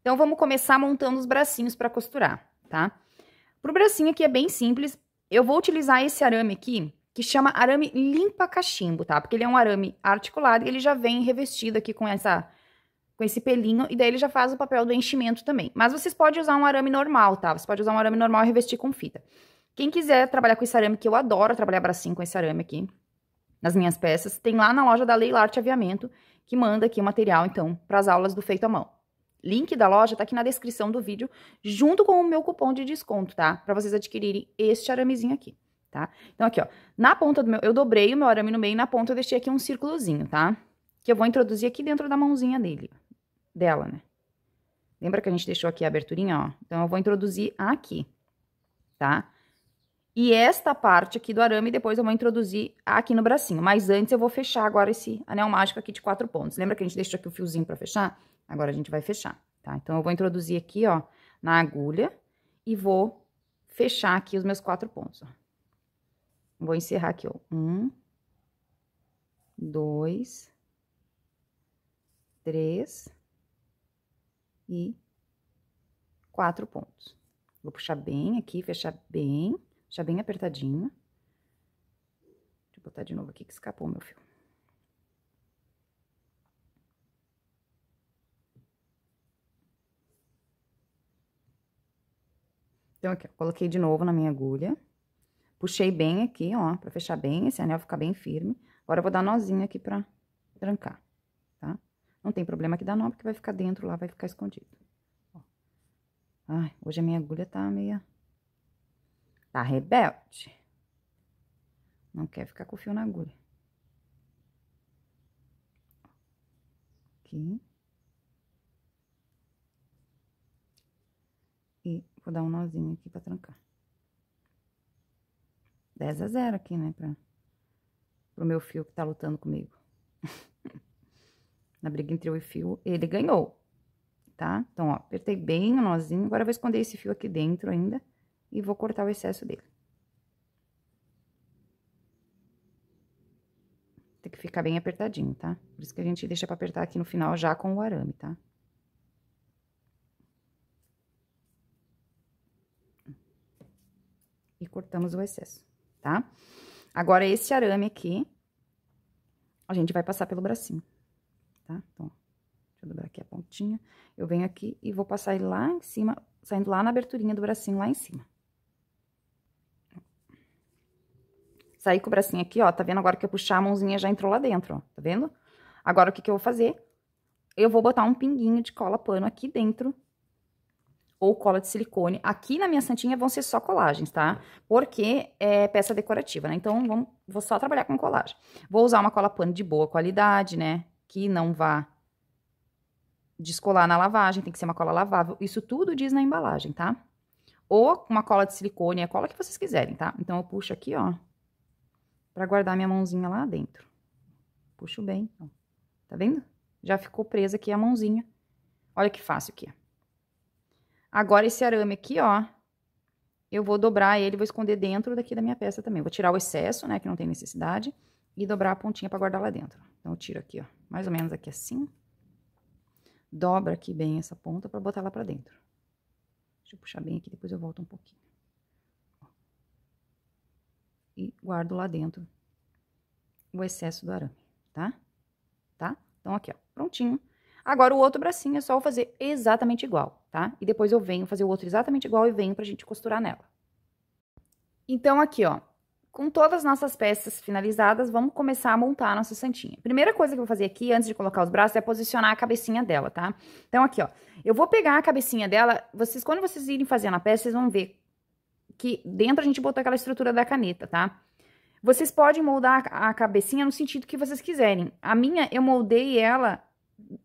Então, vamos começar montando os bracinhos para costurar, tá? Pro bracinho aqui é bem simples. Eu vou utilizar esse arame aqui, que chama arame limpa cachimbo, tá? Porque ele é um arame articulado e ele já vem revestido aqui com essa com esse pelinho, e daí ele já faz o papel do enchimento também. Mas vocês podem usar um arame normal, tá? Você pode usar um arame normal e revestir com fita. Quem quiser trabalhar com esse arame, que eu adoro trabalhar bracinho com esse arame aqui, nas minhas peças, tem lá na loja da Leila Arte Aviamento, que manda aqui o material, então, para as aulas do Feito à Mão. Link da loja tá aqui na descrição do vídeo, junto com o meu cupom de desconto, tá? Para vocês adquirirem este aramezinho aqui, tá? Então, aqui, ó, na ponta do meu, eu dobrei o meu arame no meio e na ponta eu deixei aqui um círculozinho, tá? Que eu vou introduzir aqui dentro da mãozinha dele, dela, né? Lembra que a gente deixou aqui a aberturinha, ó? Então, eu vou introduzir aqui, tá? E esta parte aqui do arame, depois eu vou introduzir aqui no bracinho. Mas antes eu vou fechar agora esse anel mágico aqui de quatro pontos. Lembra que a gente deixou aqui o fiozinho pra fechar? Agora a gente vai fechar, tá? Então, eu vou introduzir aqui, ó, na agulha e vou fechar aqui os meus quatro pontos, ó. Vou encerrar aqui, ó. Um, dois, três e quatro pontos. Vou puxar bem aqui, fechar bem, deixar bem apertadinho. Deixa eu botar de novo aqui que escapou meu fio. Então, aqui, ó, coloquei de novo na minha agulha. Puxei bem aqui, ó, pra fechar bem, esse anel ficar bem firme. Agora, eu vou dar nozinho aqui pra trancar, tá? Não tem problema que dá nó, porque vai ficar dentro lá, vai ficar escondido. Ó. Ai, hoje a minha agulha tá meia... Tá rebelde. Não quer ficar com o fio na agulha. Aqui. E vou dar um nozinho aqui pra trancar. 10 a 0 aqui, né, pra, pro meu fio que tá lutando comigo. Na briga entre eu e fio, ele ganhou, tá? Então, ó, apertei bem o nozinho, agora eu vou esconder esse fio aqui dentro ainda e vou cortar o excesso dele. Tem que ficar bem apertadinho, tá? Por isso que a gente deixa pra apertar aqui no final já com o arame, tá? E cortamos o excesso, tá? Agora, esse arame aqui, a gente vai passar pelo bracinho, tá? Então, deixa eu dobrar aqui a pontinha. Eu venho aqui e vou passar ele lá em cima, saindo lá na aberturinha do bracinho, lá em cima. Saí com o bracinho aqui, ó, tá vendo? Agora que eu puxar, a mãozinha já entrou lá dentro, ó, tá vendo? Agora, o que que eu vou fazer? Eu vou botar um pinguinho de cola pano aqui dentro, ou cola de silicone. Aqui na minha santinha vão ser só colagens, tá? Porque é peça decorativa, né? Então, vamos, vou só trabalhar com colagem. Vou usar uma cola pano de boa qualidade, né? Que não vá descolar na lavagem, tem que ser uma cola lavável. Isso tudo diz na embalagem, tá? Ou uma cola de silicone, a cola que vocês quiserem, tá? Então, eu puxo aqui, ó, pra guardar minha mãozinha lá dentro. Puxo bem, ó. Tá vendo? Já ficou presa aqui a mãozinha. Olha que fácil aqui, ó. Agora, esse arame aqui, ó, eu vou dobrar ele, vou esconder dentro daqui da minha peça também. Vou tirar o excesso, né, que não tem necessidade, e dobrar a pontinha pra guardar lá dentro. Então, eu tiro aqui, ó, mais ou menos aqui assim. Dobra aqui bem essa ponta pra botar lá pra dentro. Deixa eu puxar bem aqui, depois eu volto um pouquinho e guardo lá dentro o excesso do arame, tá? Tá? Então, aqui, ó, prontinho. Agora, o outro bracinho é só eu fazer exatamente igual, tá? E depois eu venho fazer o outro exatamente igual e venho pra gente costurar nela. Então, aqui, ó, com todas as nossas peças finalizadas, vamos começar a montar a nossa santinha. Primeira coisa que eu vou fazer aqui, antes de colocar os braços, é posicionar a cabecinha dela, tá? Então, aqui, ó, eu vou pegar a cabecinha dela, vocês, quando vocês irem fazendo a peça, vocês vão ver que dentro a gente botou aquela estrutura da caneta, tá? Vocês podem moldar a cabecinha no sentido que vocês quiserem. A minha, eu moldei ela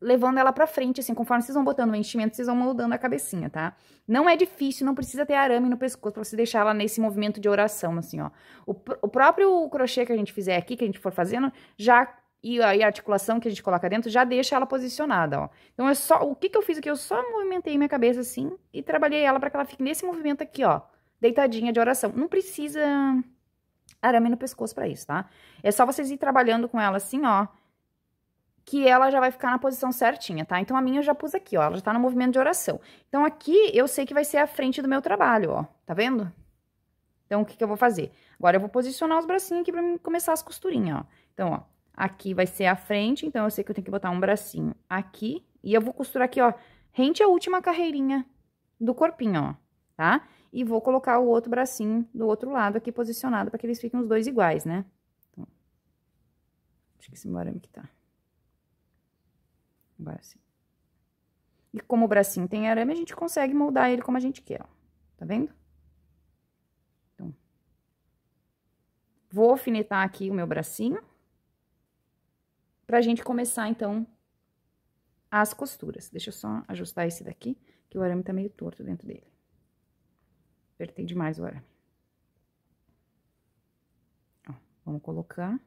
levando ela pra frente, assim, conforme vocês vão botando o enchimento, vocês vão moldando a cabecinha, tá? Não é difícil, não precisa ter arame no pescoço pra você deixar ela nesse movimento de oração, assim, ó. O, o próprio crochê que a gente fizer aqui, que a gente for fazendo, já e a, articulação que a gente coloca dentro já deixa ela posicionada, ó. Então, é só, o que que eu fiz aqui? Eu só movimentei minha cabeça assim e trabalhei ela para que ela fique nesse movimento aqui, ó deitadinha de oração. Não precisa arame no pescoço para isso, tá? É só vocês ir trabalhando com ela assim, ó. Que ela já vai ficar na posição certinha, tá? Então, a minha eu já pus aqui, ó, ela já tá no movimento de oração. Então, aqui eu sei que vai ser a frente do meu trabalho, ó, tá vendo? Então, o que que eu vou fazer? Agora, eu vou posicionar os bracinhos aqui pra começar as costurinhas, ó. Então, ó, aqui vai ser a frente, então eu sei que eu tenho que botar um bracinho aqui, e eu vou costurar aqui, ó, rente a última carreirinha do corpinho, ó, tá? E vou colocar o outro bracinho do outro lado aqui posicionado, pra que eles fiquem os dois iguais, né? Então, acho que esse meu arame aqui tá. Agora sim. E como o bracinho tem arame, a gente consegue moldar ele como a gente quer, ó. Tá vendo? Então, vou alfinetar aqui o meu bracinho. Pra gente começar, então, as costuras. Deixa eu só ajustar esse daqui, que o arame tá meio torto dentro dele. Apertei demais o arame. Ó, vamos colocar,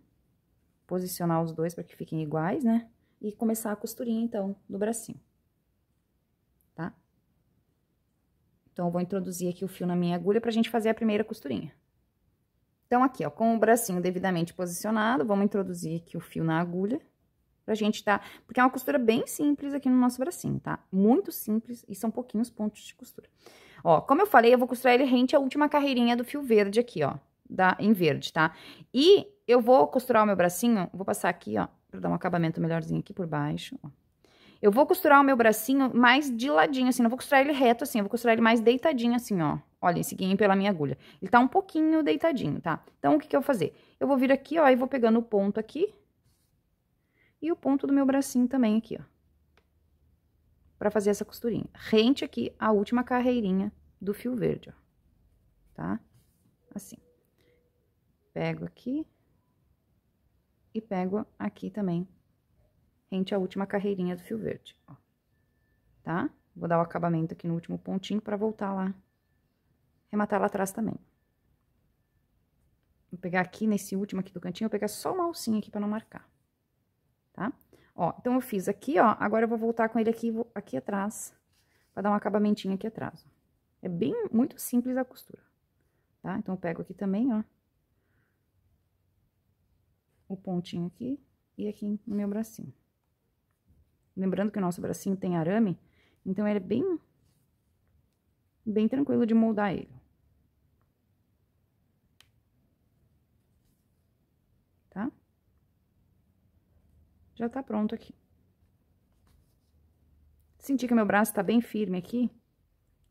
posicionar os dois para que fiquem iguais, né? E começar a costurinha, então, do bracinho, tá? Então, eu vou introduzir aqui o fio na minha agulha pra gente fazer a primeira costurinha. Então, aqui, ó, com o bracinho devidamente posicionado, vamos introduzir aqui o fio na agulha pra gente tá... Porque é uma costura bem simples aqui no nosso bracinho, tá? Muito simples e são pouquinhos pontos de costura. Ó, como eu falei, eu vou costurar ele rente à última carreirinha do fio verde aqui, ó, da, em verde, tá? E eu vou costurar o meu bracinho, vou passar aqui, ó, Pra dar um acabamento melhorzinho aqui por baixo, ó. Eu vou costurar o meu bracinho mais de ladinho, assim, não vou costurar ele reto assim, eu vou costurar ele mais deitadinho assim, ó. Olha, seguindo pela minha agulha. Ele tá um pouquinho deitadinho, tá? Então, o que que eu vou fazer? Eu vou vir aqui, ó, e vou pegando o ponto aqui. E o ponto do meu bracinho também aqui, ó. Pra fazer essa costurinha. Rente aqui a última carreirinha do fio verde, ó. Tá? Assim. Pego aqui e pego aqui também, rente a última carreirinha do fio verde, ó. Tá? Vou dar o acabamento aqui no último pontinho pra voltar lá, rematar lá atrás também. Vou pegar aqui nesse último aqui do cantinho, vou pegar só uma alcinha aqui pra não marcar, tá? Ó, então eu fiz aqui, ó, agora eu vou voltar com ele aqui, aqui atrás, pra dar um acabamentinho aqui atrás, ó. É bem, muito simples a costura, tá? Então, eu pego aqui também, ó, o pontinho aqui e aqui no meu bracinho. Lembrando que o nosso bracinho tem arame, então ele é bem, bem tranquilo de moldar ele. Tá? Já tá pronto aqui. Senti que meu braço tá bem firme aqui,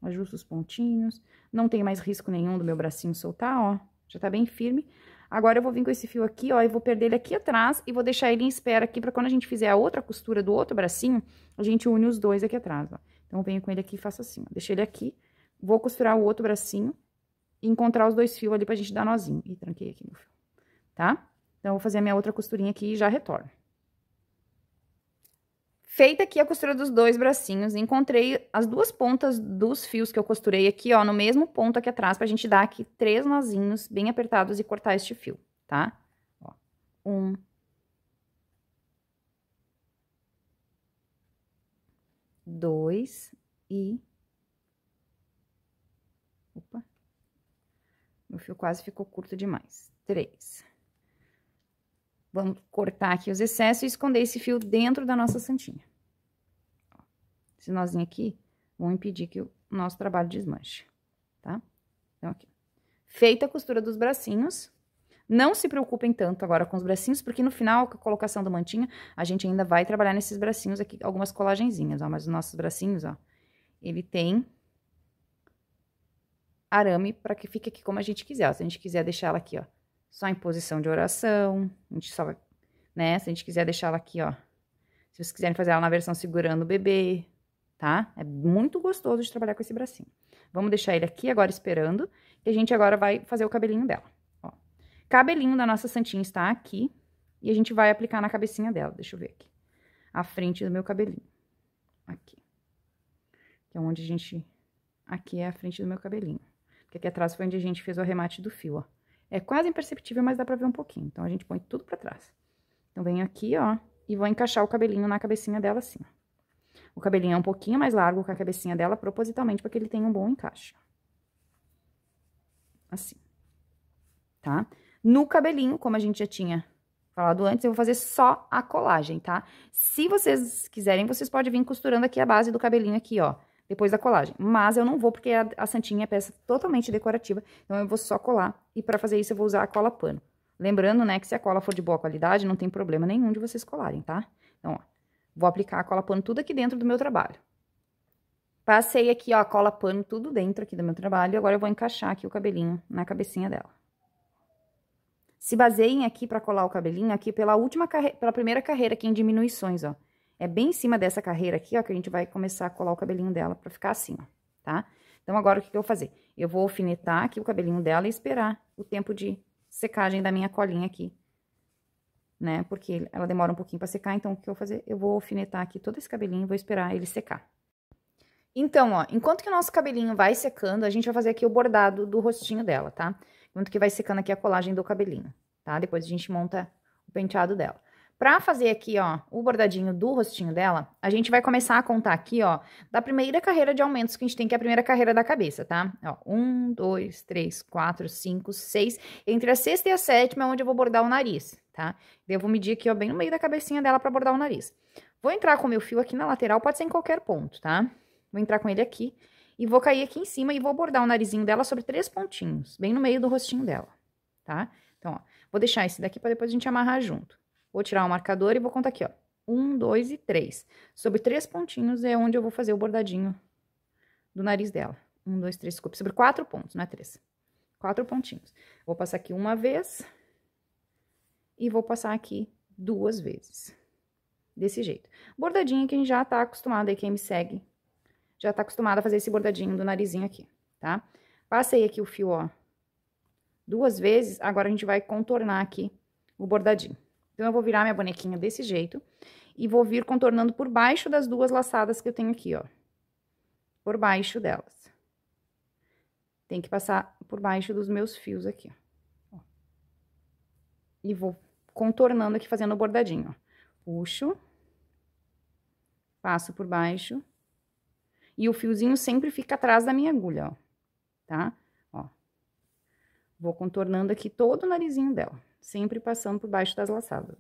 ajusto os pontinhos, não tem mais risco nenhum do meu bracinho soltar, ó, já tá bem firme. Agora, eu vou vir com esse fio aqui, ó, e vou perder ele aqui atrás e vou deixar ele em espera aqui pra quando a gente fizer a outra costura do outro bracinho, a gente une os dois aqui atrás, ó. Então, eu venho com ele aqui e faço assim, ó. Deixei ele aqui, vou costurar o outro bracinho e encontrar os dois fios ali pra gente dar nozinho. Ih, tranquei aqui no fio, tá? Então, eu vou fazer a minha outra costurinha aqui e já retorno. Feita aqui a costura dos dois bracinhos, encontrei as duas pontas dos fios que eu costurei aqui, ó, no mesmo ponto aqui atrás, pra gente dar aqui três nozinhos bem apertados e cortar este fio, tá? Ó, um. Dois e... Opa. Meu fio quase ficou curto demais. Três. Vamos cortar aqui os excessos e esconder esse fio dentro da nossa santinha. Esse nozinho aqui vão impedir que o nosso trabalho desmanche, tá? Então, aqui. Feita a costura dos bracinhos, não se preocupem tanto agora com os bracinhos, porque no final, com a colocação da mantinha, a gente ainda vai trabalhar nesses bracinhos aqui, algumas colagenzinhas, ó. Mas os nossos bracinhos, ó, ele tem arame para que fique aqui como a gente quiser. Ó. Se a gente quiser deixar ela aqui, ó, só em posição de oração, a gente só vai, né? Se a gente quiser deixar ela aqui, ó, se vocês quiserem fazer ela na versão segurando o bebê, tá? É muito gostoso de trabalhar com esse bracinho. Vamos deixar ele aqui agora esperando, e a gente agora vai fazer o cabelinho dela, ó. Cabelinho da nossa santinha está aqui, e a gente vai aplicar na cabecinha dela, deixa eu ver aqui. A frente do meu cabelinho. Aqui. Que é onde a gente... Aqui é a frente do meu cabelinho. Porque aqui atrás foi onde a gente fez o arremate do fio, ó. É quase imperceptível, mas dá pra ver um pouquinho. Então, a gente põe tudo pra trás. Então, venho aqui, ó, e vou encaixar o cabelinho na cabecinha dela assim. O cabelinho é um pouquinho mais largo que a cabecinha dela, propositalmente, para que ele tenha um bom encaixe. Assim. Tá? No cabelinho, como a gente já tinha falado antes, eu vou fazer só a colagem, tá? Se vocês quiserem, vocês podem vir costurando aqui a base do cabelinho aqui, ó, depois da colagem. Mas eu não vou, porque a, a santinha é peça totalmente decorativa, então eu vou só colar. E pra fazer isso, eu vou usar a cola pano. Lembrando, né, que se a cola for de boa qualidade, não tem problema nenhum de vocês colarem, tá? Então, ó, vou aplicar a cola pano tudo aqui dentro do meu trabalho. Passei aqui, ó, a cola pano tudo dentro aqui do meu trabalho, e agora eu vou encaixar aqui o cabelinho na cabecinha dela. Se baseiem aqui para colar o cabelinho aqui pela última pela primeira carreira aqui em diminuições, ó. É bem em cima dessa carreira aqui, ó, que a gente vai começar a colar o cabelinho dela pra ficar assim, ó, tá? Então, agora, o que, que eu vou fazer? Eu vou alfinetar aqui o cabelinho dela e esperar o tempo de secagem da minha colinha aqui, né? Porque ela demora um pouquinho pra secar, então, o que eu vou fazer? Eu vou alfinetar aqui todo esse cabelinho e vou esperar ele secar. Então, ó, enquanto que o nosso cabelinho vai secando, a gente vai fazer aqui o bordado do rostinho dela, tá? Enquanto que vai secando aqui a colagem do cabelinho, tá? Depois a gente monta o penteado dela. Pra fazer aqui, ó, o bordadinho do rostinho dela, a gente vai começar a contar aqui, ó, da primeira carreira de aumentos que a gente tem, que é a primeira carreira da cabeça, tá? Ó, um, dois, três, quatro, cinco, seis. Entre a sexta e a sétima é onde eu vou bordar o nariz, tá? Eu vou medir aqui, ó, bem no meio da cabecinha dela pra bordar o nariz. Vou entrar com o meu fio aqui na lateral, pode ser em qualquer ponto, tá? Vou entrar com ele aqui e vou cair aqui em cima e vou bordar o narizinho dela sobre três pontinhos, bem no meio do rostinho dela, tá? Então, ó, vou deixar esse daqui para depois a gente amarrar junto. Vou tirar o marcador e vou contar aqui, ó. Um, dois e três. Sobre três pontinhos é onde eu vou fazer o bordadinho do nariz dela. Um, dois, três, desculpa, sobre quatro pontos, não é três. Quatro pontinhos. Vou passar aqui uma vez e vou passar aqui duas vezes. Desse jeito. Bordadinho que a gente já tá acostumado aí, quem me segue já tá acostumada a fazer esse bordadinho do narizinho aqui, tá? Passei aqui o fio, ó, duas vezes, agora a gente vai contornar aqui o bordadinho. Então, eu vou virar minha bonequinha desse jeito e vou vir contornando por baixo das duas laçadas que eu tenho aqui, ó. Por baixo delas. Tem que passar por baixo dos meus fios aqui, ó. E vou contornando aqui, fazendo o bordadinho, ó. Puxo. Passo por baixo e o fiozinho sempre fica atrás da minha agulha, ó, tá? Ó. Vou contornando aqui todo o narizinho dela, sempre passando por baixo das laçadas.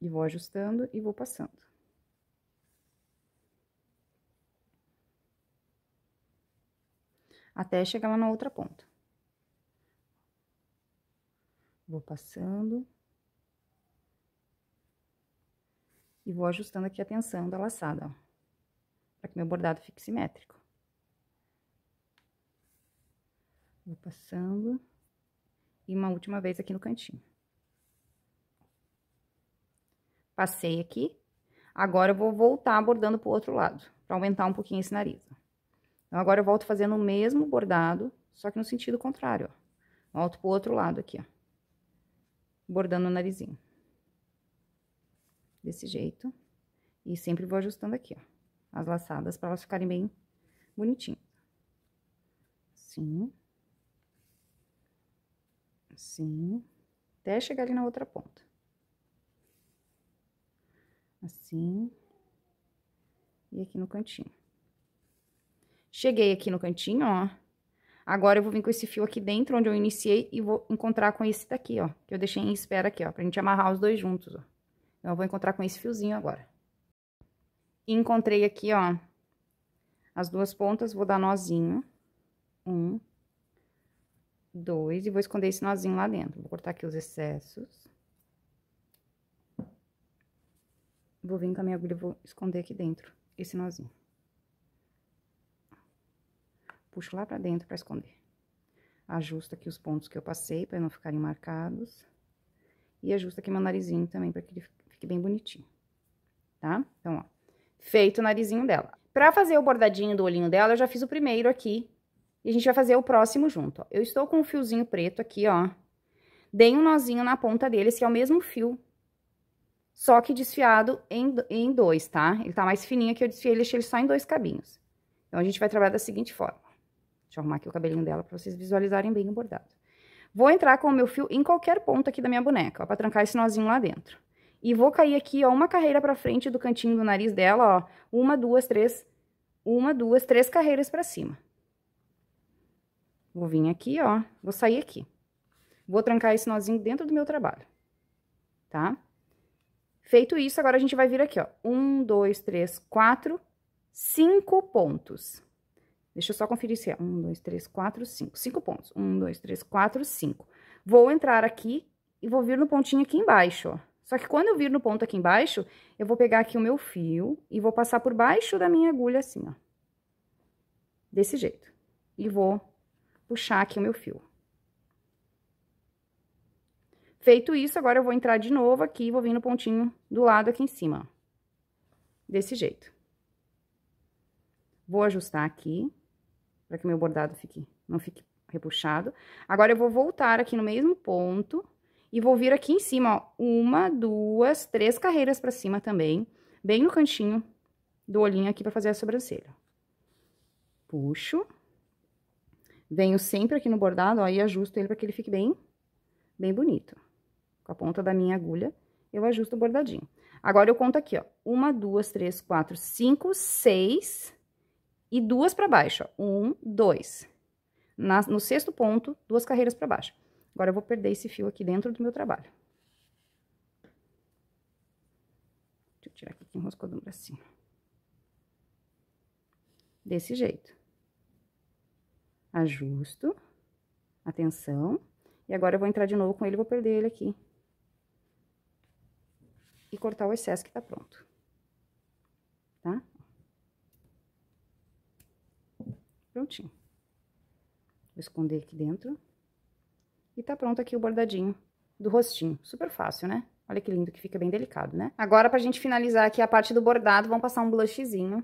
E vou ajustando e vou passando. Até chegar na outra ponta. Vou passando. E vou ajustando aqui a tensão da laçada, ó para que meu bordado fique simétrico. Vou passando. E uma última vez aqui no cantinho. Passei aqui. Agora, eu vou voltar bordando pro outro lado, para aumentar um pouquinho esse nariz. Então, agora eu volto fazendo o mesmo bordado, só que no sentido contrário, ó. Volto pro outro lado aqui, ó. Bordando o narizinho. Desse jeito. E sempre vou ajustando aqui, ó as laçadas para elas ficarem bem bonitinhas. Assim. Assim. Até chegar ali na outra ponta. Assim. E aqui no cantinho. Cheguei aqui no cantinho, ó. Agora, eu vou vir com esse fio aqui dentro, onde eu iniciei, e vou encontrar com esse daqui, ó. Que eu deixei em espera aqui, ó, pra gente amarrar os dois juntos, ó. Então, eu vou encontrar com esse fiozinho agora. Encontrei aqui, ó, as duas pontas, vou dar nozinho. Um, dois, e vou esconder esse nozinho lá dentro. Vou cortar aqui os excessos. Vou vir com a minha agulha e vou esconder aqui dentro esse nozinho. Puxo lá pra dentro pra esconder. Ajusto aqui os pontos que eu passei, pra não ficarem marcados. E ajusto aqui meu narizinho também, pra que ele fique bem bonitinho. Tá? Então, ó feito o narizinho dela. Pra fazer o bordadinho do olhinho dela, eu já fiz o primeiro aqui. E a gente vai fazer o próximo junto, ó. Eu estou com um fiozinho preto aqui, ó. Dei um nozinho na ponta dele, esse é o mesmo fio. Só que desfiado em, em dois, tá? Ele tá mais fininho aqui, eu desfiei deixei ele só em dois cabinhos. Então, a gente vai trabalhar da seguinte forma. Deixa eu arrumar aqui o cabelinho dela pra vocês visualizarem bem o bordado. Vou entrar com o meu fio em qualquer ponto aqui da minha boneca, ó, pra trancar esse nozinho lá dentro. E vou cair aqui, ó, uma carreira pra frente do cantinho do nariz dela, ó. Uma, duas, três, uma, duas, três carreiras pra cima. Vou vir aqui, ó, vou sair aqui. Vou trancar esse nozinho dentro do meu trabalho. tá? Feito isso, agora a gente vai vir aqui, ó. Um, dois, três, quatro, cinco pontos. Deixa eu só conferir se é. Um, dois, três, quatro, cinco. Cinco pontos. Um, dois, três, quatro, cinco. Vou entrar aqui e vou vir no pontinho aqui embaixo, ó. Só que quando eu vir no ponto aqui embaixo, eu vou pegar aqui o meu fio e vou passar por baixo da minha agulha assim, ó. Desse jeito. E vou puxar aqui o meu fio. Feito isso, agora eu vou entrar de novo aqui e vou vir no pontinho do lado aqui em cima. Desse jeito. Vou ajustar aqui, para que meu bordado fique, não fique repuxado. Agora, eu vou voltar aqui no mesmo ponto e vou vir aqui em cima, ó, uma, duas, três carreiras pra cima também, bem no cantinho do olhinho aqui pra fazer a sobrancelha. Puxo. Venho sempre aqui no bordado, ó, e ajusto ele pra que ele fique bem, bem bonito. Com a ponta da minha agulha, eu ajusto o bordadinho. Agora, eu conto aqui, ó, uma, duas, três, quatro, cinco, seis e duas pra baixo, ó. Um, dois. Na, no sexto ponto, duas carreiras pra baixo. Agora, eu vou perder esse fio aqui dentro do meu trabalho. Deixa eu tirar aqui que enroscou do bracinho. Desse jeito. Ajusto. Atenção. E agora, eu vou entrar de novo com ele, vou perder ele aqui. E cortar o excesso que tá pronto. Tá? Prontinho. Vou esconder aqui dentro. E tá pronto aqui o bordadinho do rostinho. Super fácil, né? Olha que lindo que fica bem delicado, né? Agora, pra gente finalizar aqui a parte do bordado, vamos passar um blushzinho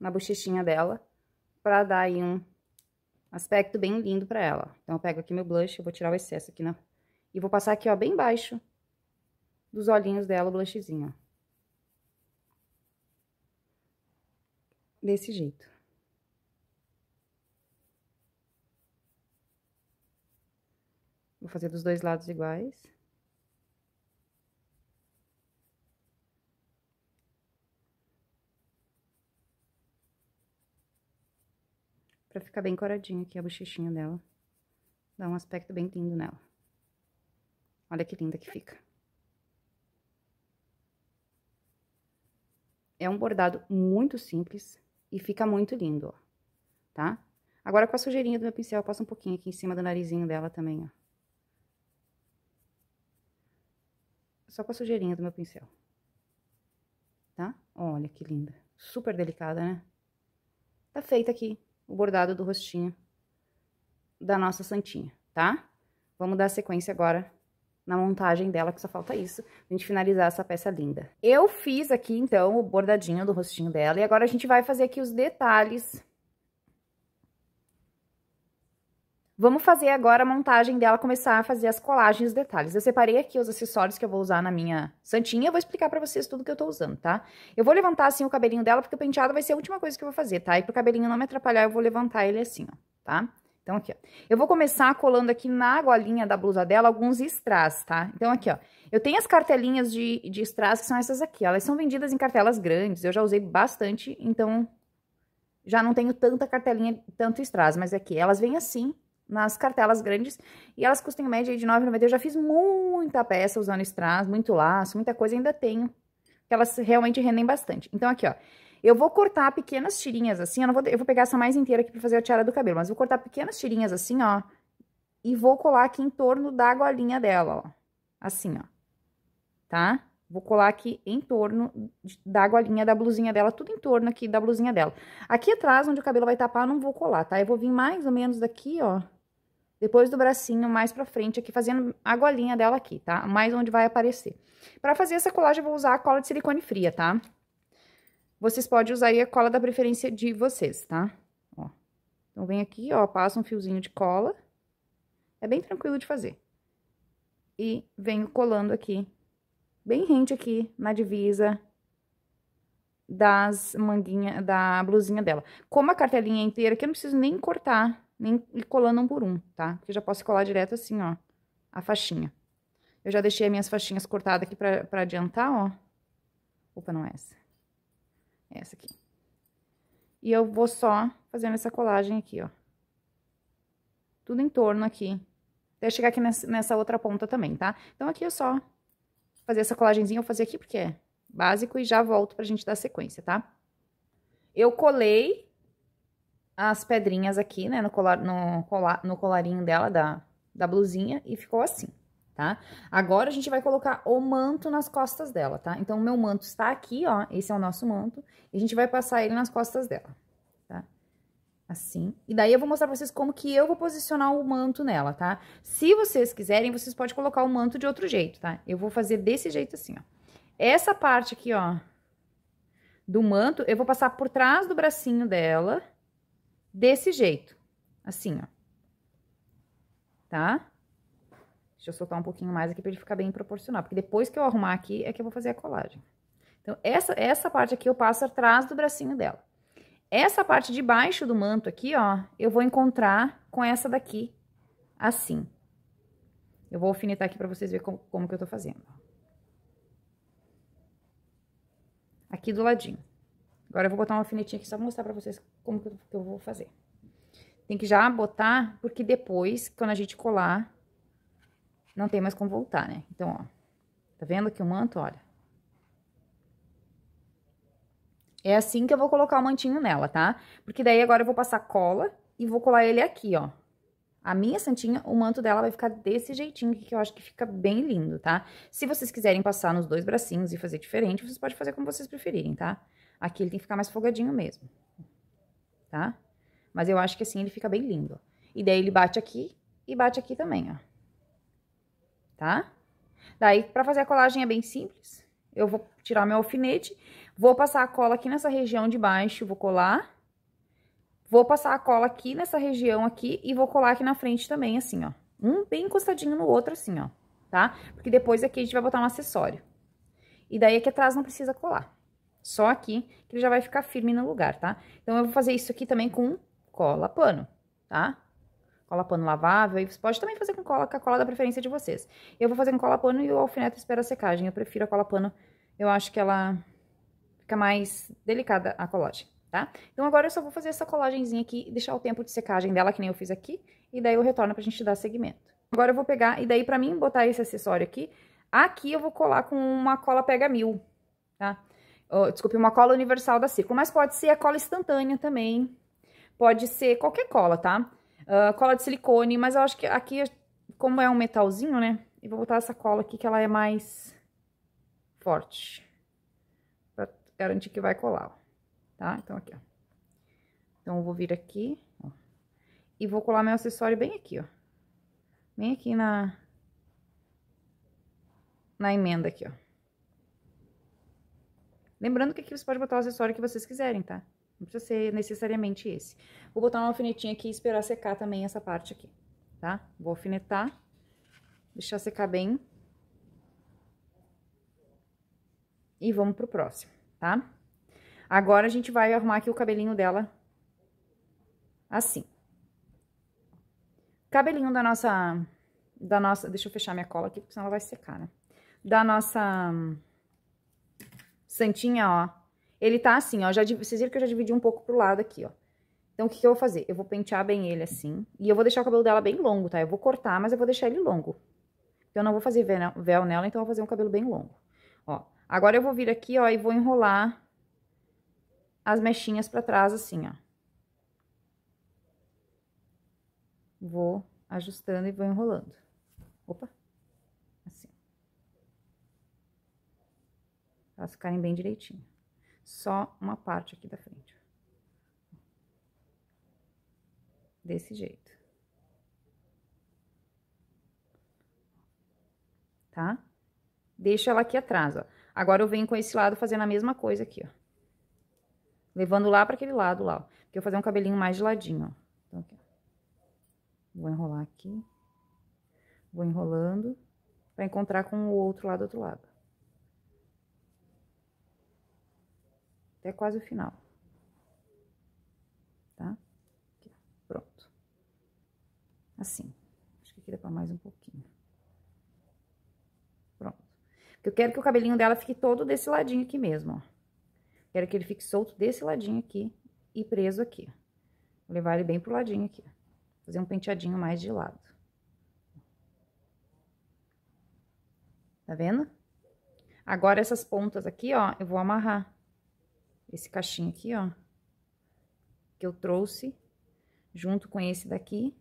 na bochechinha dela, pra dar aí um aspecto bem lindo pra ela. Então, eu pego aqui meu blush, eu vou tirar o excesso aqui, né? E vou passar aqui, ó, bem baixo dos olhinhos dela o blushzinho, ó. Desse jeito. Vou fazer dos dois lados iguais. Pra ficar bem coradinho aqui a bochechinha dela. Dá um aspecto bem lindo nela. Olha que linda que fica. É um bordado muito simples e fica muito lindo, ó, tá? Agora, com a sujeirinha do meu pincel, eu passo um pouquinho aqui em cima do narizinho dela também, ó. só com a sujeirinha do meu pincel. Tá? Olha que linda. Super delicada, né? Tá feito aqui o bordado do rostinho da nossa santinha, tá? Vamos dar sequência agora na montagem dela, que só falta isso, pra gente finalizar essa peça linda. Eu fiz aqui, então, o bordadinho do rostinho dela, e agora a gente vai fazer aqui os detalhes Vamos fazer agora a montagem dela, começar a fazer as colagens os detalhes. Eu separei aqui os acessórios que eu vou usar na minha santinha, eu vou explicar pra vocês tudo que eu tô usando, tá? Eu vou levantar assim o cabelinho dela, porque o penteado vai ser a última coisa que eu vou fazer, tá? E pro cabelinho não me atrapalhar, eu vou levantar ele assim, ó, tá? Então, aqui, ó. Eu vou começar colando aqui na golinha da blusa dela alguns strass, tá? Então, aqui, ó. Eu tenho as cartelinhas de, de strass, que são essas aqui. Elas são vendidas em cartelas grandes, eu já usei bastante, então... Já não tenho tanta cartelinha, tanto strass, mas aqui, elas vêm assim, nas cartelas grandes, e elas custam em média de R$9,90. Eu já fiz muita peça usando strass, muito laço, muita coisa, ainda tenho, que elas realmente rendem bastante. Então, aqui, ó, eu vou cortar pequenas tirinhas assim, eu não vou, eu vou pegar essa mais inteira aqui pra fazer a tiara do cabelo, mas vou cortar pequenas tirinhas assim, ó, e vou colar aqui em torno da golinha dela, ó, assim, ó, tá? Vou colar aqui em torno da golinha da blusinha dela, tudo em torno aqui da blusinha dela. Aqui atrás, onde o cabelo vai tapar, eu não vou colar, tá? Eu vou vir mais ou menos daqui, ó, depois do bracinho mais pra frente aqui, fazendo a golinha dela aqui, tá? Mais onde vai aparecer. Pra fazer essa colagem, eu vou usar a cola de silicone fria, tá? Vocês podem usar aí a cola da preferência de vocês, tá? Ó. Então, vem aqui, ó, passa um fiozinho de cola. É bem tranquilo de fazer. E venho colando aqui, bem rente aqui, na divisa das manguinhas, da blusinha dela. Como a cartelinha é inteira, que eu não preciso nem cortar nem ir colando um por um, tá? Porque já posso colar direto assim, ó, a faixinha. Eu já deixei as minhas faixinhas cortadas aqui pra, pra adiantar, ó. Opa, não é essa. É essa aqui. E eu vou só fazendo essa colagem aqui, ó. Tudo em torno aqui. Até chegar aqui nessa, outra ponta também, tá? Então, aqui eu só fazer essa colagenzinha, eu vou fazer aqui porque é básico e já volto pra gente dar sequência, tá? Eu colei as pedrinhas aqui, né, no, colar, no, colar, no colarinho dela, da, da blusinha, e ficou assim, tá? Agora, a gente vai colocar o manto nas costas dela, tá? Então, o meu manto está aqui, ó, esse é o nosso manto, e a gente vai passar ele nas costas dela? Assim. E daí, eu vou mostrar pra vocês como que eu vou posicionar o manto nela, tá? Se vocês quiserem, vocês podem colocar o manto de outro jeito, tá? Eu vou fazer desse jeito assim, ó. Essa parte aqui, ó, do manto, eu vou passar por trás do bracinho dela, desse jeito, assim, ó. Tá? Deixa eu soltar um pouquinho mais aqui pra ele ficar bem proporcional, porque depois que eu arrumar aqui é que eu vou fazer a colagem. Então, essa, essa parte aqui eu passo atrás do bracinho dela. Essa parte de baixo do manto aqui, ó, eu vou encontrar com essa daqui, assim. Eu vou alfinetar aqui pra vocês verem como, como que eu tô fazendo. Aqui do ladinho. Agora, eu vou botar uma alfinetinha aqui só pra mostrar pra vocês como que eu vou fazer. Tem que já botar, porque depois, quando a gente colar, não tem mais como voltar, né? Então, ó, tá vendo aqui o manto, olha? É assim que eu vou colocar o mantinho nela, tá? Porque daí agora eu vou passar cola e vou colar ele aqui, ó. A minha santinha, o manto dela vai ficar desse jeitinho que eu acho que fica bem lindo, tá? Se vocês quiserem passar nos dois bracinhos e fazer diferente, vocês podem fazer como vocês preferirem, tá? Aqui ele tem que ficar mais folgadinho mesmo, tá? Mas eu acho que assim ele fica bem lindo. E daí ele bate aqui e bate aqui também, ó. Tá? Daí, pra fazer a colagem é bem simples. Eu vou tirar meu alfinete, vou passar a cola aqui nessa região de baixo, vou colar. Vou passar a cola aqui nessa região aqui e vou colar aqui na frente também, assim, ó. Um bem encostadinho no outro, assim, ó, tá? Porque depois aqui a gente vai botar um acessório. E daí aqui atrás não precisa colar. Só aqui, que ele já vai ficar firme no lugar, tá? Então, eu vou fazer isso aqui também com cola pano, tá? Cola pano lavável, e você pode também fazer com cola, com a cola da preferência de vocês. Eu vou fazer com cola pano e o alfinete espera a secagem. Eu prefiro a cola pano, eu acho que ela fica mais delicada a colagem, tá? Então, agora eu só vou fazer essa colagenzinha aqui e deixar o tempo de secagem dela, que nem eu fiz aqui, e daí eu retorno pra gente dar seguimento. Agora eu vou pegar, e daí pra mim botar esse acessório aqui, aqui eu vou colar com uma cola pega mil, tá? oh, desculpe, uma cola universal da Círculo, mas pode ser a cola instantânea também, pode ser qualquer cola, tá? Uh, cola de silicone, mas eu acho que aqui, como é um metalzinho, né, eu vou botar essa cola aqui que ela é mais forte, garantir que vai colar, tá? Então, aqui, ó. Então, eu vou vir aqui, ó, e vou colar meu acessório bem aqui, ó. Bem aqui na... Na emenda aqui, ó. Lembrando que aqui você pode botar o acessório que vocês quiserem, tá? Não precisa ser necessariamente esse. Vou botar uma alfinetinha aqui e esperar secar também essa parte aqui, tá? Vou alfinetar, deixar secar bem. E vamos pro próximo, tá? Agora, a gente vai arrumar aqui o cabelinho dela assim. Cabelinho da nossa... Da nossa... Deixa eu fechar minha cola aqui, porque senão ela vai secar, né? Da nossa Santinha, ó, ele tá assim, ó, já, vocês viram que eu já dividi um pouco pro lado aqui, ó. Então, o que, que eu vou fazer? Eu vou pentear bem ele assim, e eu vou deixar o cabelo dela bem longo, tá? Eu vou cortar, mas eu vou deixar ele longo. Eu não vou fazer véu nela, então eu vou fazer um cabelo bem longo. Agora eu vou vir aqui, ó, e vou enrolar as mechinhas pra trás assim, ó. Vou ajustando e vou enrolando. Opa! elas ficarem bem direitinho. Só uma parte aqui da frente. Desse jeito. Tá? Deixa ela aqui atrás, ó. Agora eu venho com esse lado fazendo a mesma coisa aqui, ó. Levando lá para aquele lado lá, ó. Porque eu vou fazer um cabelinho mais de ladinho, ó. Então, aqui. Vou enrolar aqui. Vou enrolando para encontrar com o outro lado do outro lado. até quase o final. Tá? Aqui, pronto. Assim. Acho que aqui dá pra mais um pouquinho. Eu quero que o cabelinho dela fique todo desse ladinho aqui mesmo, ó. Quero que ele fique solto desse ladinho aqui e preso aqui. Vou levar ele bem pro ladinho aqui. Fazer um penteadinho mais de lado. Tá vendo? Agora, essas pontas aqui, ó, eu vou amarrar esse cachinho aqui, ó, que eu trouxe junto com esse daqui.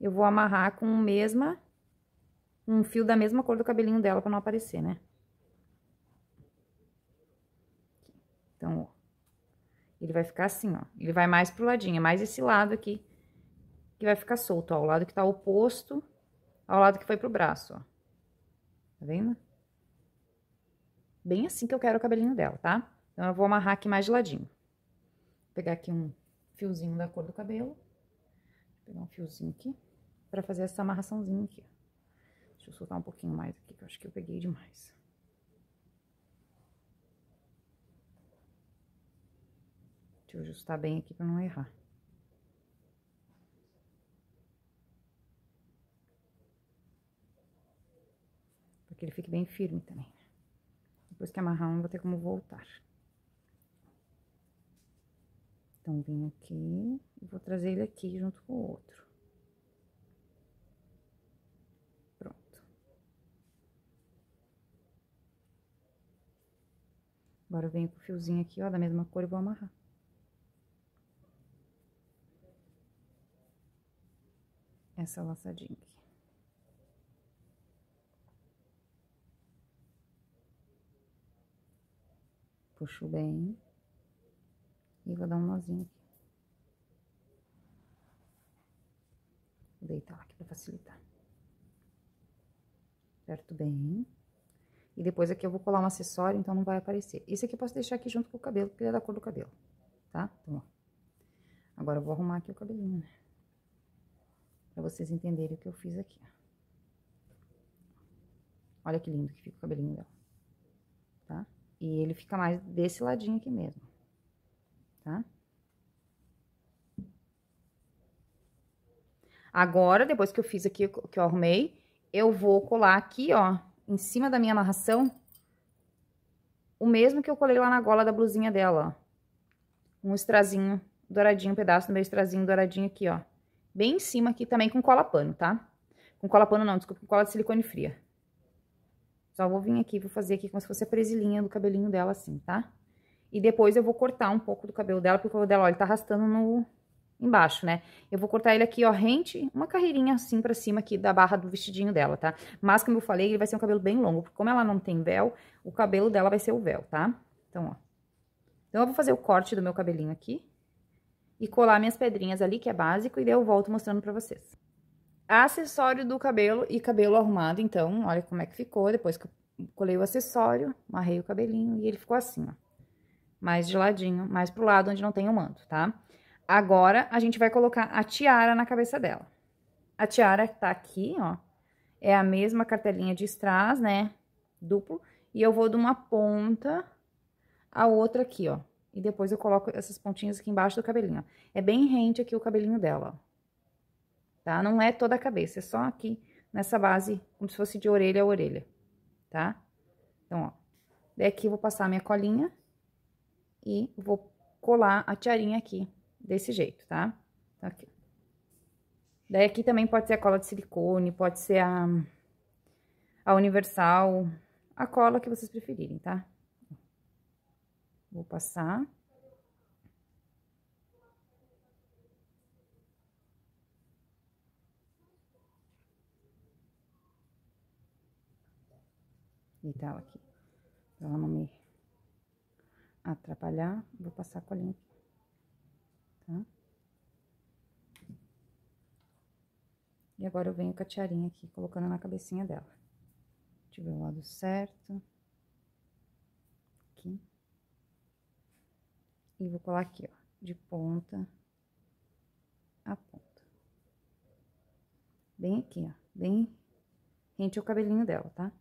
Eu vou amarrar com o mesma, um fio da mesma cor do cabelinho dela pra não aparecer, né? Então, ó, ele vai ficar assim, ó. Ele vai mais pro ladinho, é mais esse lado aqui que vai ficar solto, ó. O lado que tá oposto ao lado que foi pro braço, ó. Tá vendo? Bem assim que eu quero o cabelinho dela, tá? Então, eu vou amarrar aqui mais de ladinho. Vou pegar aqui um fiozinho da cor do cabelo. Vou pegar um fiozinho aqui pra fazer essa amarraçãozinha aqui, ó. Deixa eu soltar um pouquinho mais aqui, que eu acho que eu peguei demais. Eu ajustar bem aqui pra não errar. Pra que ele fique bem firme também. Depois que amarrar um, vou ter como voltar. Então, vim aqui e vou trazer ele aqui junto com o outro. Pronto. Agora, eu venho com o fiozinho aqui, ó, da mesma cor e vou amarrar. Essa laçadinha aqui. Puxo bem. E vou dar um nozinho aqui. Vou deitar aqui pra facilitar. Aperto bem. E depois aqui eu vou colar um acessório, então não vai aparecer. Esse aqui eu posso deixar aqui junto com o cabelo, porque ele é da cor do cabelo, tá? Então, ó. Agora eu vou arrumar aqui o cabelinho, né? Pra vocês entenderem o que eu fiz aqui. Olha que lindo que fica o cabelinho dela, tá? E ele fica mais desse ladinho aqui mesmo, tá? Agora, depois que eu fiz aqui, que eu arrumei, eu vou colar aqui, ó, em cima da minha amarração, o mesmo que eu colei lá na gola da blusinha dela, ó. Um estrazinho douradinho, um pedaço do meu estrazinho douradinho aqui, ó. Bem em cima aqui também com cola pano, tá? Com cola pano não, desculpa, com cola de silicone fria. Só vou vir aqui, vou fazer aqui como se fosse a presilhinha do cabelinho dela assim, tá? E depois eu vou cortar um pouco do cabelo dela, porque o cabelo dela, ó, ele tá arrastando no... embaixo, né? Eu vou cortar ele aqui, ó, rente, uma carreirinha assim pra cima aqui da barra do vestidinho dela, tá? Mas, como eu falei, ele vai ser um cabelo bem longo, porque como ela não tem véu, o cabelo dela vai ser o véu, tá? Então, ó. Então, eu vou fazer o corte do meu cabelinho aqui. E colar minhas pedrinhas ali, que é básico, e daí eu volto mostrando pra vocês. Acessório do cabelo e cabelo arrumado, então, olha como é que ficou. Depois que eu colei o acessório, amarrei o cabelinho e ele ficou assim, ó. Mais de ladinho, mais pro lado onde não tem o manto, tá? Agora, a gente vai colocar a tiara na cabeça dela. A tiara tá aqui, ó. É a mesma cartelinha de strass, né? Duplo. E eu vou de uma ponta a outra aqui, ó. E depois eu coloco essas pontinhas aqui embaixo do cabelinho, ó. É bem rente aqui o cabelinho dela, ó tá? Não é toda a cabeça, é só aqui nessa base, como se fosse de orelha a orelha, tá? Então, ó, daqui eu vou passar a minha colinha e vou colar a tiarinha aqui, desse jeito, tá? Então, aqui. Daí aqui também pode ser a cola de silicone, pode ser a, a universal, a cola que vocês preferirem, tá? Vou passar. deitar ela aqui. Pra ela não me atrapalhar, vou passar a colinha aqui. Tá? E agora eu venho com a tiarinha aqui, colocando na cabecinha dela. Ver o lado certo. Aqui. E vou colar aqui, ó, de ponta a ponta. Bem aqui, ó, bem rente ao cabelinho dela, tá?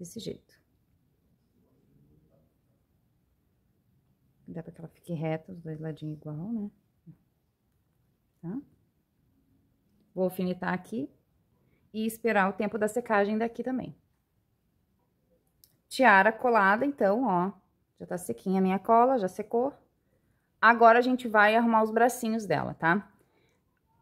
desse jeito. Dá pra que ela fique reta, os dois ladinhos igual, né? Tá? Vou alfinetar aqui e esperar o tempo da secagem daqui também. Tiara colada, então, ó, já tá sequinha a minha cola, já secou. Agora, a gente vai arrumar os bracinhos dela, tá?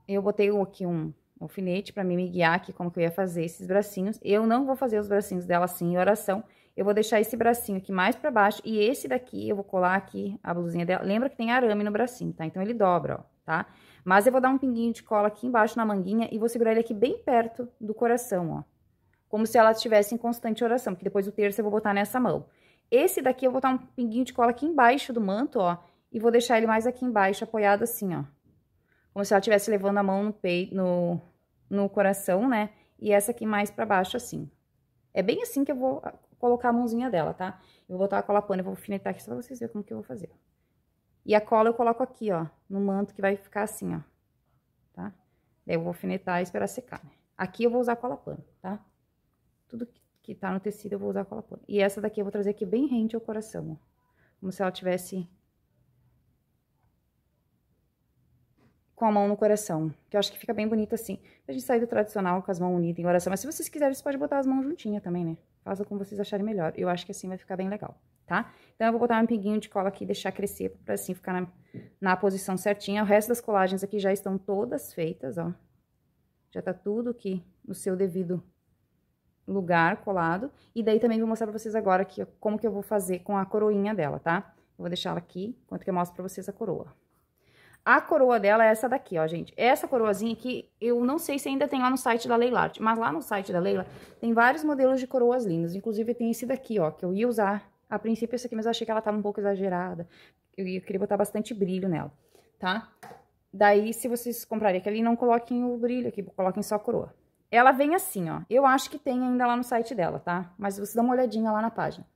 Eu botei aqui um alfinete para mim me guiar aqui como que eu ia fazer esses bracinhos. Eu não vou fazer os bracinhos dela assim em oração. Eu vou deixar esse bracinho aqui mais pra baixo e esse daqui eu vou colar aqui a blusinha dela. Lembra que tem arame no bracinho, tá? Então, ele dobra, ó, tá? Mas eu vou dar um pinguinho de cola aqui embaixo na manguinha e vou segurar ele aqui bem perto do coração, ó. Como se ela estivesse em constante oração, porque depois o terço eu vou botar nessa mão. Esse daqui eu vou botar um pinguinho de cola aqui embaixo do manto, ó, e vou deixar ele mais aqui embaixo, apoiado assim, ó. Como se ela estivesse levando a mão no peito, no, no coração, né? E essa aqui mais pra baixo, assim. É bem assim que eu vou colocar a mãozinha dela, tá? Eu vou botar a cola pano, eu vou alfinetar aqui só pra vocês verem como que eu vou fazer. E a cola eu coloco aqui, ó, no manto, que vai ficar assim, ó. Tá? Daí eu vou alfinetar e esperar secar, né? Aqui eu vou usar cola pano, tá? Tudo que tá no tecido eu vou usar cola pano. E essa daqui eu vou trazer aqui bem rente ao coração, ó. Como se ela tivesse com a mão no coração, que eu acho que fica bem bonito assim. A gente sair do tradicional com as mãos unidas em oração, mas se vocês quiserem, vocês podem botar as mãos juntinhas também, né? Faça como vocês acharem melhor. Eu acho que assim vai ficar bem legal, tá? Então, eu vou botar um pinguinho de cola aqui e deixar crescer pra assim ficar na, na posição certinha. O resto das colagens aqui já estão todas feitas, ó. Já tá tudo aqui no seu devido lugar colado. E daí também vou mostrar pra vocês agora aqui, como que eu vou fazer com a coroinha dela, tá? Eu vou deixar ela aqui, enquanto que eu mostro pra vocês a coroa. A coroa dela é essa daqui, ó, gente. Essa coroazinha aqui, eu não sei se ainda tem lá no site da Leila Art, mas lá no site da Leila tem vários modelos de coroas lindas. Inclusive tem esse daqui, ó, que eu ia usar a princípio esse aqui, mas eu achei que ela tava um pouco exagerada. Eu queria botar bastante brilho nela, tá? Daí, se vocês comprarem aquele, não coloquem o brilho aqui, coloquem só a coroa. Ela vem assim, ó. Eu acho que tem ainda lá no site dela, tá? Mas você dá uma olhadinha lá na página.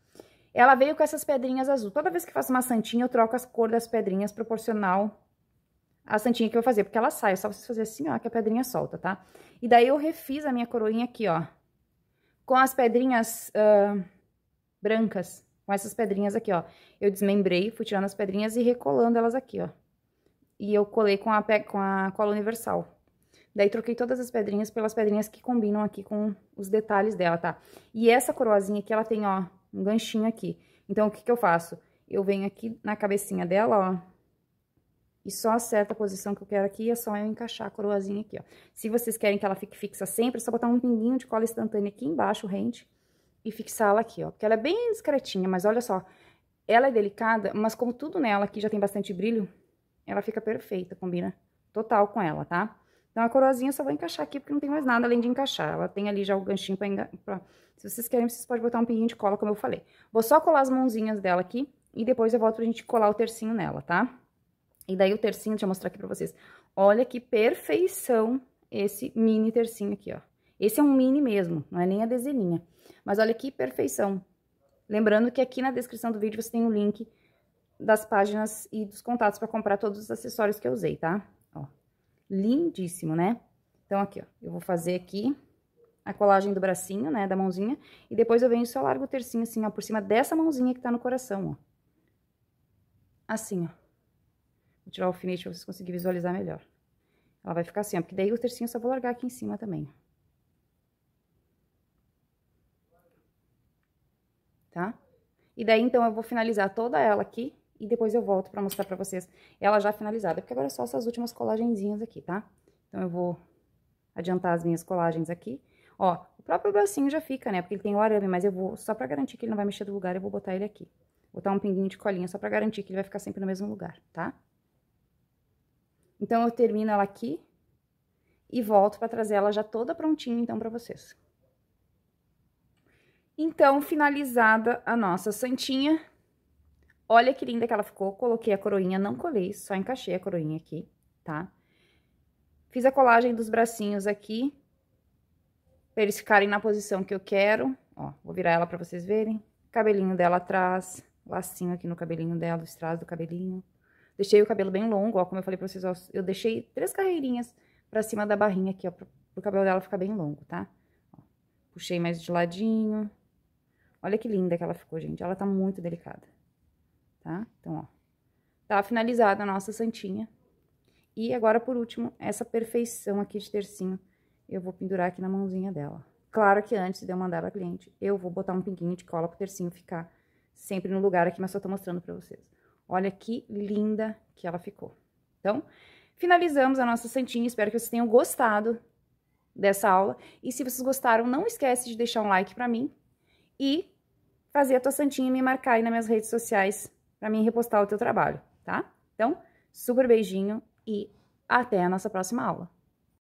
Ela veio com essas pedrinhas azul. Toda vez que faço uma santinha, eu troco as cores das pedrinhas proporcional a santinha que eu vou fazer, porque ela sai, é só vocês fazerem assim, ó, que a pedrinha solta, tá? E daí eu refiz a minha coroinha aqui, ó, com as pedrinhas uh, brancas, com essas pedrinhas aqui, ó. Eu desmembrei, fui tirando as pedrinhas e recolando elas aqui, ó. E eu colei com a, com a cola universal. Daí troquei todas as pedrinhas pelas pedrinhas que combinam aqui com os detalhes dela, tá? E essa coroazinha aqui, ela tem, ó, um ganchinho aqui. Então, o que que eu faço? Eu venho aqui na cabecinha dela, ó, e só acerta a posição que eu quero aqui, é só eu encaixar a coroazinha aqui, ó. Se vocês querem que ela fique fixa sempre, é só botar um pinguinho de cola instantânea aqui embaixo, rente, e fixá-la aqui, ó. Porque ela é bem discretinha, mas olha só, ela é delicada, mas como tudo nela aqui já tem bastante brilho, ela fica perfeita, combina total com ela, tá? Então, a coroazinha eu só vou encaixar aqui, porque não tem mais nada além de encaixar. Ela tem ali já o ganchinho pra, enga... pra... Se vocês querem, vocês podem botar um pinguinho de cola, como eu falei. Vou só colar as mãozinhas dela aqui, e depois eu volto pra gente colar o tercinho nela, tá? E daí o tercinho, deixa eu mostrar aqui pra vocês. Olha que perfeição esse mini tercinho aqui, ó. Esse é um mini mesmo, não é nem a dezeninha. Mas olha que perfeição. Lembrando que aqui na descrição do vídeo você tem o um link das páginas e dos contatos para comprar todos os acessórios que eu usei, tá? Lindíssimo, né? Então, aqui, ó, eu vou fazer aqui a colagem do bracinho, né, da mãozinha, e depois eu venho e só largo o tercinho assim, ó, por cima dessa mãozinha que tá no coração, ó. Assim, ó. Vou tirar o alfinete pra vocês conseguirem visualizar melhor. Ela vai ficar assim, ó, porque daí o tercinho eu só vou largar aqui em cima também. Tá? E daí, então, eu vou finalizar toda ela aqui e depois eu volto pra mostrar pra vocês ela já finalizada, porque agora é só essas últimas colagenzinhas aqui, tá? Então, eu vou adiantar as minhas colagens aqui. Ó, o próprio bracinho já fica, né? Porque ele tem o arame, mas eu vou, só pra garantir que ele não vai mexer do lugar, eu vou botar ele aqui. Botar um pinguinho de colinha só pra garantir que ele vai ficar sempre no mesmo lugar, tá? Então, eu termino ela aqui e volto para trazer ela já toda prontinha, então, para vocês. Então, finalizada a nossa santinha. Olha que linda que ela ficou. Coloquei a coroinha, não colei, só encaixei a coroinha aqui, tá? Fiz a colagem dos bracinhos aqui, pra eles ficarem na posição que eu quero. Ó, vou virar ela pra vocês verem. Cabelinho dela atrás, lacinho aqui no cabelinho dela, os trás do cabelinho. Deixei o cabelo bem longo, ó, como eu falei pra vocês, ó, eu deixei três carreirinhas pra cima da barrinha aqui, ó, pro, pro cabelo dela ficar bem longo, tá? Ó, puxei mais de ladinho. Olha que linda que ela ficou, gente. Ela tá muito delicada, tá? Então, ó, tá finalizada a nossa santinha. E agora, por último, essa perfeição aqui de tercinho, eu vou pendurar aqui na mãozinha dela. Claro que antes de eu mandar pra cliente, eu vou botar um pinguinho de cola pro tercinho ficar sempre no lugar aqui, mas só tô mostrando pra vocês. Olha que linda que ela ficou. Então, finalizamos a nossa santinha. Espero que vocês tenham gostado dessa aula. E se vocês gostaram, não esquece de deixar um like pra mim. E fazer a tua santinha e me marcar aí nas minhas redes sociais para mim repostar o teu trabalho, tá? Então, super beijinho e até a nossa próxima aula.